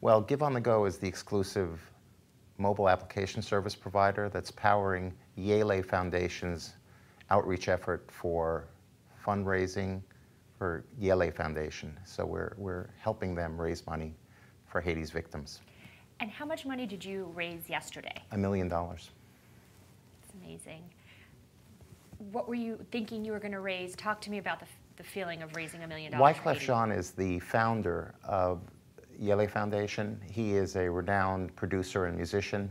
Well, Give on the Go is the exclusive mobile application service provider that's powering Yele Foundation's outreach effort for fundraising for Yele Foundation. So we're, we're helping them raise money for Haiti's victims. And how much money did you raise yesterday? A million dollars. It's amazing. What were you thinking you were going to raise? Talk to me about the, the feeling of raising a million dollars. Wyclef Jean is the founder of Yele Foundation. He is a renowned producer and musician.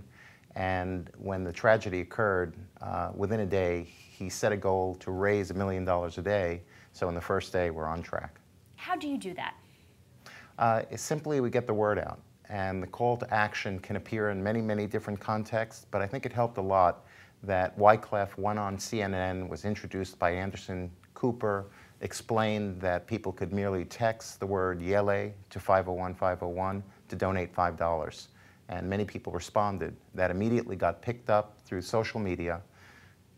And when the tragedy occurred, uh, within a day, he set a goal to raise a million dollars a day. So in the first day, we're on track. How do you do that? Uh, simply, we get the word out. And the call to action can appear in many, many different contexts, but I think it helped a lot that Wyclef went on CNN, was introduced by Anderson Cooper, explained that people could merely text the word Yele to 501 501 to donate $5 and many people responded. That immediately got picked up through social media.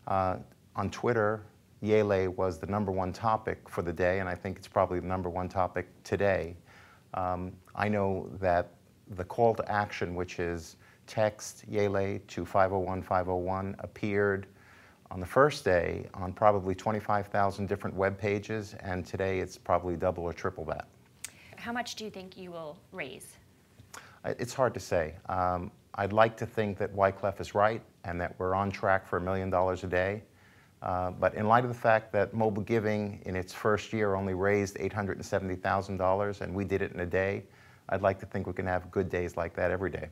Uh, on Twitter, Yele was the number one topic for the day, and I think it's probably the number one topic today. Um, I know that the call to action, which is text Yele to 501 501, appeared on the first day on probably 25,000 different web pages, and today it's probably double or triple that. How much do you think you will raise? It's hard to say. Um, I'd like to think that Wyclef is right and that we're on track for a million dollars a day. Uh, but in light of the fact that mobile giving in its first year only raised $870,000 and we did it in a day, I'd like to think we can have good days like that every day.